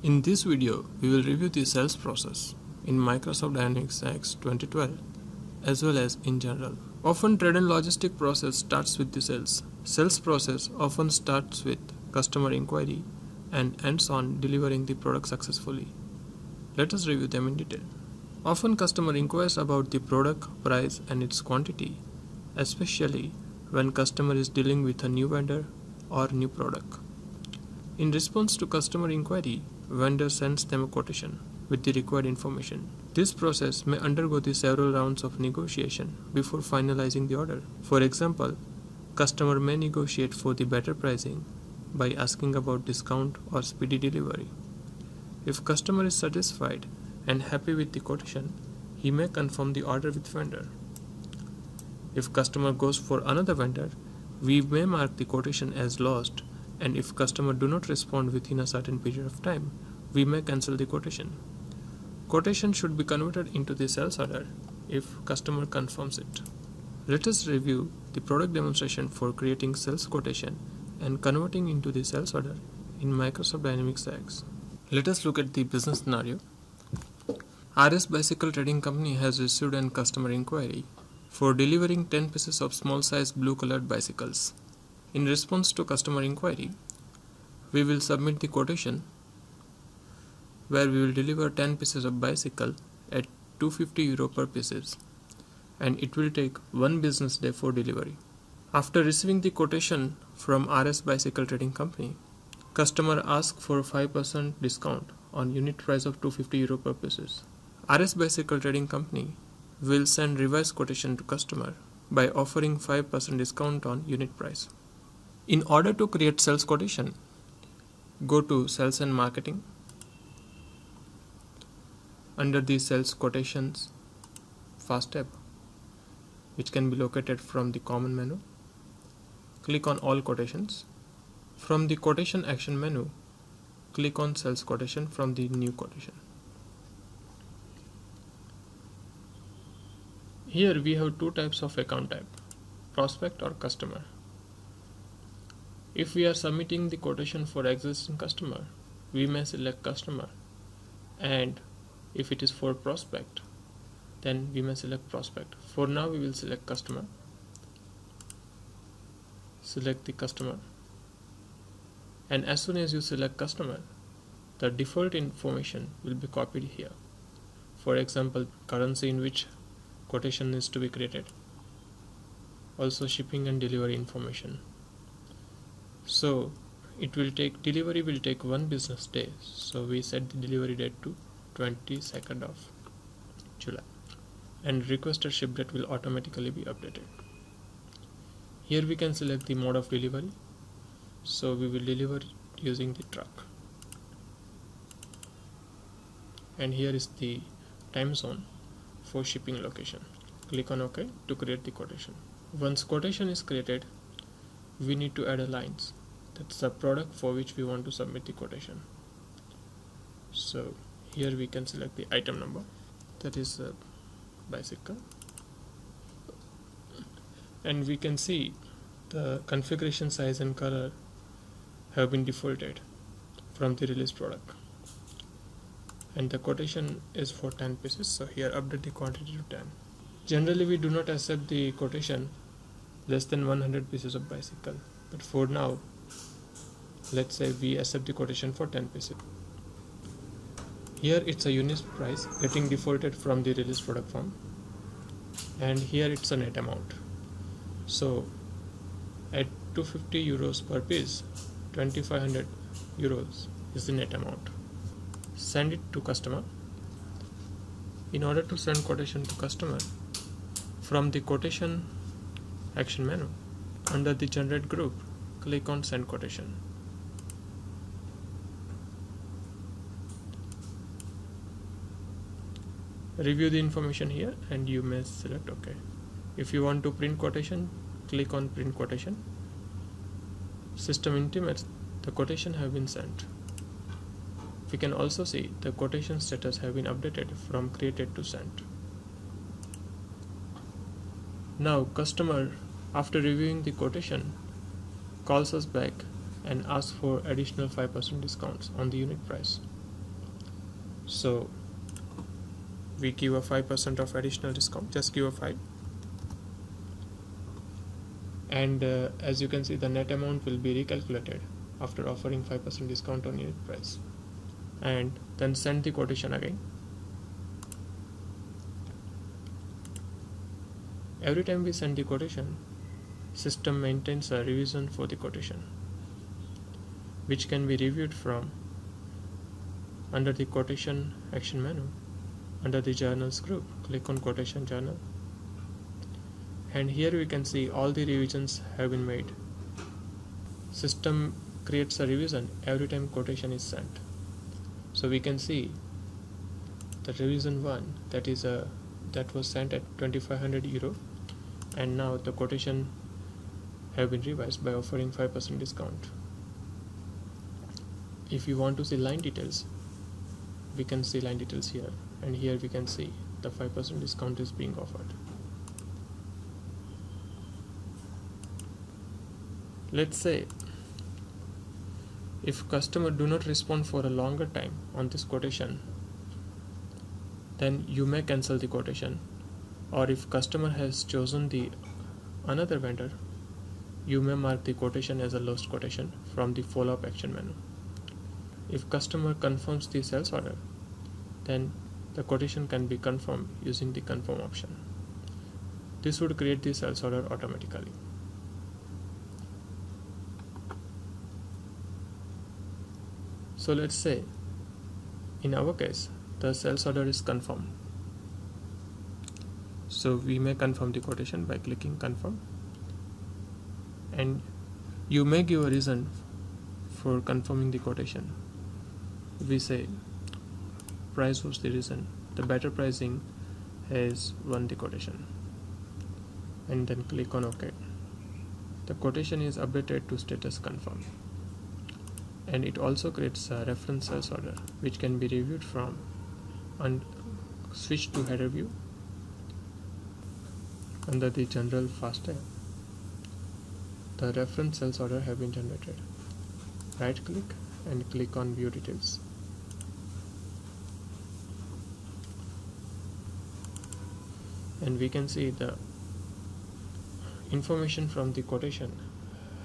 In this video, we will review the sales process in Microsoft Dynamics AX 2012 as well as in general. Often trade and logistic process starts with the sales. Sales process often starts with customer inquiry and ends on delivering the product successfully. Let us review them in detail. Often customer inquires about the product price and its quantity, especially when customer is dealing with a new vendor or new product. In response to customer inquiry, vendor sends them a quotation with the required information. This process may undergo the several rounds of negotiation before finalizing the order. For example, customer may negotiate for the better pricing by asking about discount or speedy delivery. If customer is satisfied and happy with the quotation, he may confirm the order with vendor. If customer goes for another vendor, we may mark the quotation as lost and if customer do not respond within a certain period of time, we may cancel the quotation. Quotation should be converted into the sales order if customer confirms it. Let us review the product demonstration for creating sales quotation and converting into the sales order in Microsoft Dynamics AX. Let us look at the business scenario. RS Bicycle Trading Company has received an customer inquiry for delivering 10 pieces of small size blue colored bicycles. In response to customer inquiry, we will submit the quotation where we will deliver 10 pieces of bicycle at 250 euro per pieces and it will take one business day for delivery. After receiving the quotation from RS Bicycle Trading Company, customer asks for 5% discount on unit price of 250 euro per pieces. RS Bicycle Trading Company will send revised quotation to customer by offering 5% discount on unit price. In order to create sales quotation, go to sales and marketing. Under the sales quotations first tab which can be located from the common menu click on all quotations. From the quotation action menu click on sales quotation from the new quotation. Here we have two types of account type prospect or customer if we are submitting the quotation for existing customer we may select customer. And if it is for prospect then we may select prospect. For now we will select customer. Select the customer. And as soon as you select customer the default information will be copied here. For example currency in which quotation is to be created. Also shipping and delivery information so it will take delivery will take one business day so we set the delivery date to 22nd of July and requested ship date will automatically be updated. Here we can select the mode of delivery. So we will deliver using the truck. And here is the time zone for shipping location. Click on OK to create the quotation. Once quotation is created, we need to add a lines. That's the product for which we want to submit the quotation. So here we can select the item number. That is a bicycle. And we can see the configuration size and color have been defaulted from the release product. And the quotation is for 10 pieces. So here update the quantity to 10 generally we do not accept the quotation less than 100 pieces of bicycle. But for now let's say we accept the quotation for 10 pieces here it's a unit price getting defaulted from the release product form. And here it's a net amount. So at 250 euros per piece 2500 euros is the net amount. Send it to customer. In order to send quotation to customer from the quotation action menu under the generate group click on send quotation review the information here and you may select ok. If you want to print quotation click on print quotation. System intimates the quotation have been sent. We can also see the quotation status have been updated from created to sent. Now customer after reviewing the quotation calls us back and asks for additional 5% discounts on the unit price. So we give a 5% of additional discount just give a 5 and uh, as you can see the net amount will be recalculated after offering 5% discount on unit price. And then send the quotation again. Every time we send the quotation system maintains a revision for the quotation which can be reviewed from under the quotation action menu under the journals group. Click on quotation journal. And here we can see all the revisions have been made. System creates a revision every time quotation is sent. So we can see the revision one that is a that was sent at 2500 euro and now the quotation have been revised by offering 5% discount. If you want to see line details we can see line details here and here we can see the 5% discount is being offered. Let's say if customer do not respond for a longer time on this quotation then you may cancel the quotation. Or if customer has chosen the another vendor you may mark the quotation as a lost quotation from the follow-up action menu. If customer confirms the sales order then the quotation can be confirmed using the confirm option. This would create the sales order automatically. So let's say in our case the sales order is confirmed. So we may confirm the quotation by clicking confirm. And you may give a reason for confirming the quotation. We say price was the reason. The better pricing has won the quotation and then click on ok. The quotation is updated to status confirm. And it also creates a reference sales order which can be reviewed from and switch to header view under the general fast tab the reference sales order have been generated. Right click and click on view details and we can see the information from the quotation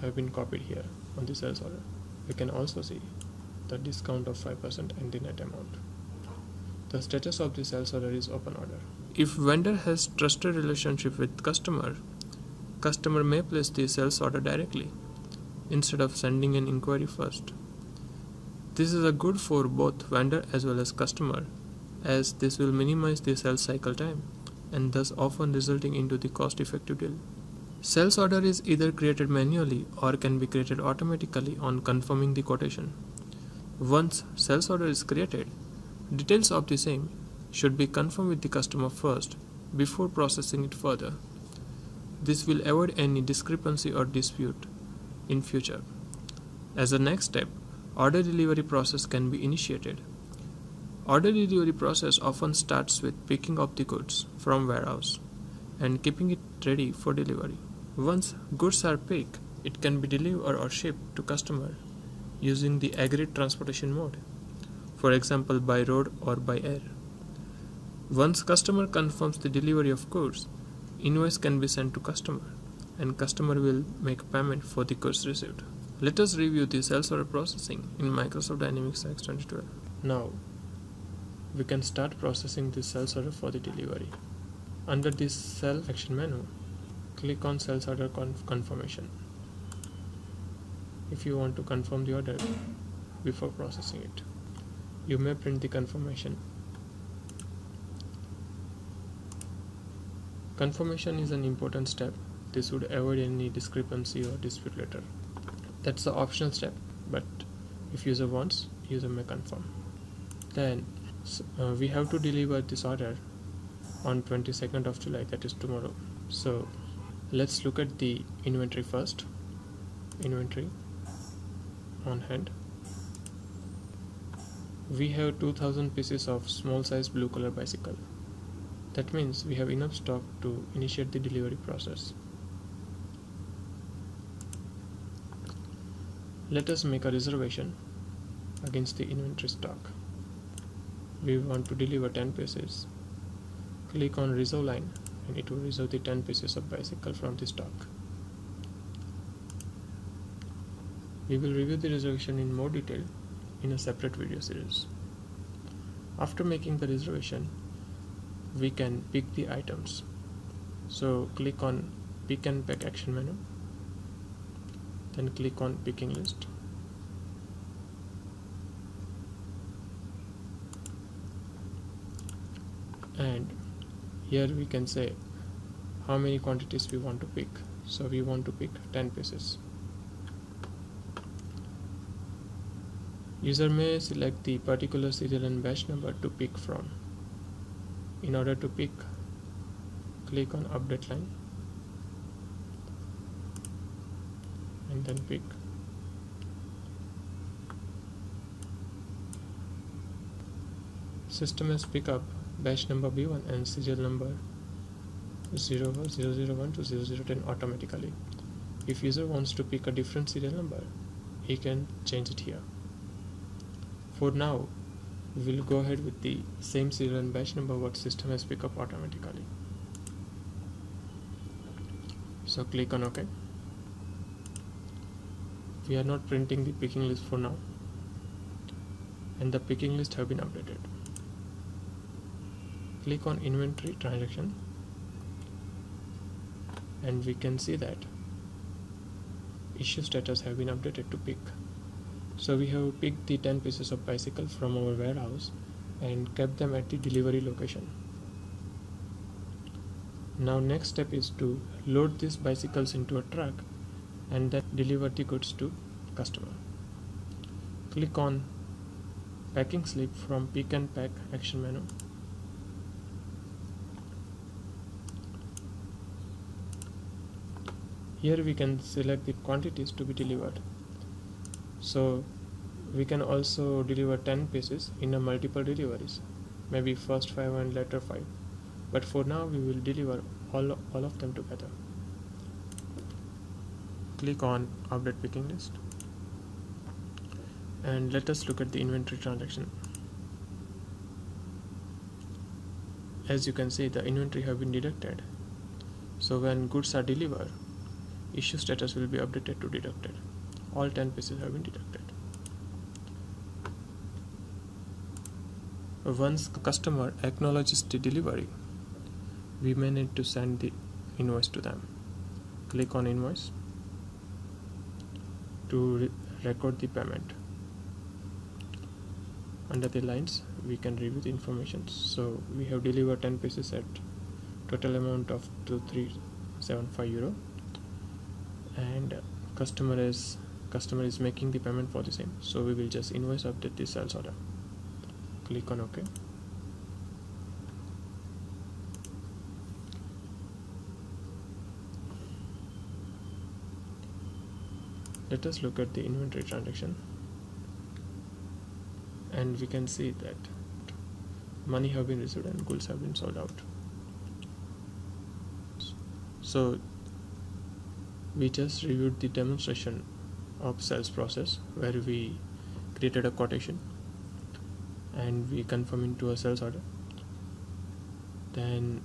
have been copied here on the sales order we can also see the discount of 5% and the net amount. The status of the sales order is open order. If vendor has trusted relationship with customer, customer may place the sales order directly instead of sending an inquiry first. This is a good for both vendor as well as customer as this will minimize the sales cycle time and thus often resulting into the cost effective deal. Sales order is either created manually or can be created automatically on confirming the quotation. Once sales order is created, details of the same should be confirmed with the customer first before processing it further. This will avoid any discrepancy or dispute in future. As a next step, order delivery process can be initiated. Order delivery process often starts with picking up the goods from warehouse and keeping it ready for delivery. Once goods are picked, it can be delivered or shipped to customer using the agreed transportation mode, for example by road or by air. Once customer confirms the delivery of goods, invoice can be sent to customer and customer will make payment for the goods received. Let us review the sales order processing in Microsoft Dynamics AX 2012. Now, we can start processing the sales order for the delivery. Under this sell action menu, click on sales order conf confirmation. If you want to confirm the order before processing it you may print the confirmation. Confirmation is an important step. This would avoid any discrepancy or dispute later. That's the optional step but if user wants user may confirm. Then uh, we have to deliver this order on 22nd of July that is tomorrow. So let's look at the inventory first. Inventory on hand. We have 2000 pieces of small size blue color bicycle. That means we have enough stock to initiate the delivery process. Let us make a reservation against the inventory stock we want to deliver 10 pieces. Click on reserve line and it will reserve the 10 pieces of bicycle from the stock we will review the reservation in more detail in a separate video series. After making the reservation we can pick the items. So click on pick and pack action menu then click on picking list and here we can say how many quantities we want to pick. So we want to pick 10 pieces. User may select the particular serial and batch number to pick from. In order to pick click on update line and then pick. System has pick up batch number B1 and serial number 001 to 0010 automatically. If user wants to pick a different serial number, he can change it here. For now, we will go ahead with the same serial and batch number what system has picked up automatically. So click on OK. We are not printing the picking list for now and the picking list have been updated click on inventory transaction and we can see that issue status have been updated to pick. So we have picked the 10 pieces of bicycle from our warehouse and kept them at the delivery location. Now next step is to load these bicycles into a truck and then deliver the goods to customer. Click on packing slip from pick and pack action menu here we can select the quantities to be delivered. So we can also deliver 10 pieces in a multiple deliveries. Maybe first 5 and later 5 but for now we will deliver all, all of them together. Click on update picking list. And let us look at the inventory transaction. As you can see the inventory have been deducted. So when goods are delivered issue status will be updated to deducted. All 10 pieces have been deducted. Once the customer acknowledges the delivery we may need to send the invoice to them. Click on invoice to re record the payment. Under the lines we can review the information. So we have delivered 10 pieces at total amount of 2375 euro and customer is customer is making the payment for the same. So we will just invoice update the sales order. Click on ok. Let us look at the inventory transaction. And we can see that money have been received and goods have been sold out. So we just reviewed the demonstration of sales process where we created a quotation and we confirm into a sales order. Then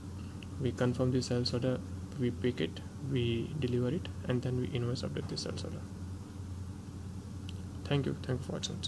we confirm the sales order we pick it we deliver it and then we invoice update the sales order. Thank you. Thank you for watching